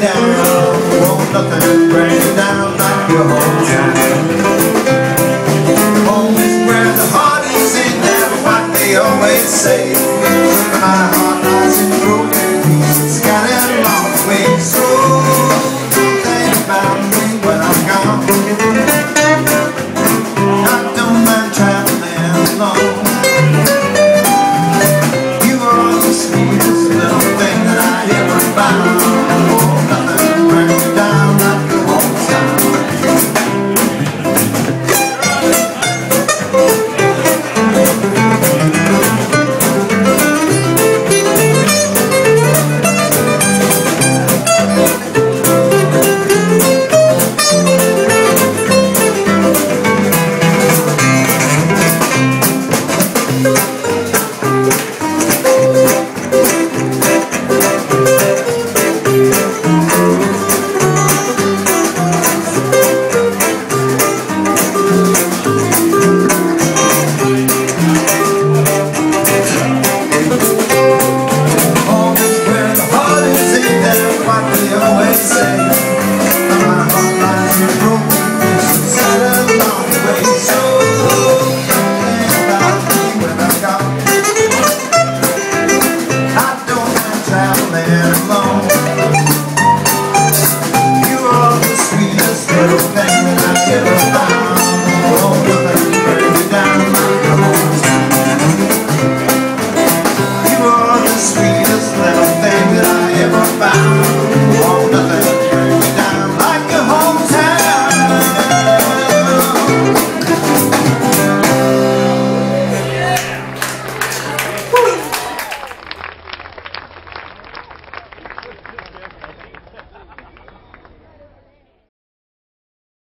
down, won't nothing bring down like your hometown.